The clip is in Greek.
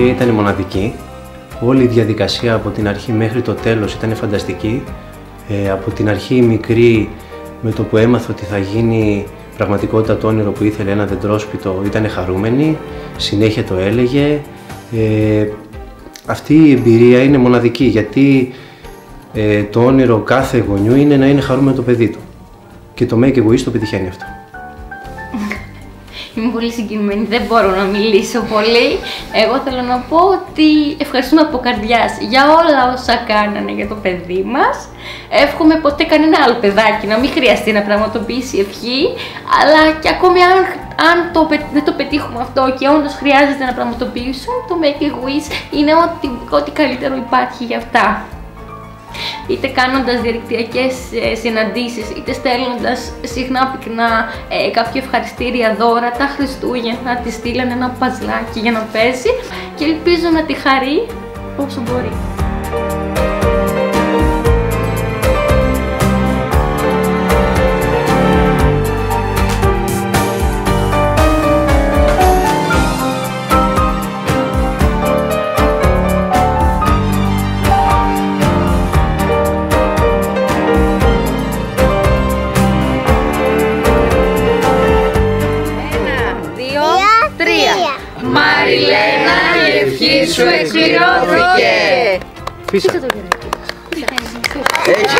ήταν μοναδική. Όλη η διαδικασία από την αρχή μέχρι το τέλος ήταν φανταστική. Ε, από την αρχή η μικρή με το που έμαθα ότι θα γίνει πραγματικότητα το όνειρο που ήθελε ένα δεντρόσπιτο ήταν χαρούμενη, συνέχεια το έλεγε. Ε, αυτή η εμπειρία είναι μοναδική γιατί ε, το όνειρο κάθε γονιού είναι να είναι χαρούμενο το παιδί του. Και το Make a Wish το πετυχαίνει αυτό. Είμαι πολύ συγκινημένη, δεν μπορώ να μιλήσω πολύ. Εγώ θέλω να πω ότι ευχαριστούμε από καρδιάς για όλα όσα κάνανε για το παιδί μας. Εύχομαι ποτέ κανένα άλλο παιδάκι να μην χρειαστεί να πραγματοποιήσει ευχή, αλλά και ακόμη αν, αν το, δεν το πετύχουμε αυτό και όντως χρειάζεται να πραγματοποιήσουν, το Make a Wish είναι ό,τι, ό,τι καλύτερο υπάρχει για αυτά είτε κάνοντας διαδικτυακές ε, συναντήσεις, είτε στέλνοντας συχνά πυκνά ε, κάποια ευχαριστήρια δώρα τα Χριστούγεννα, τη στείλανε ένα παζλάκι για να παίζει και ελπίζω να τη χαρεί όσο μπορεί. Μαριλένα, η ευχή σου εκπληρώθηκε. Πίσω το κεράκι. Έχει.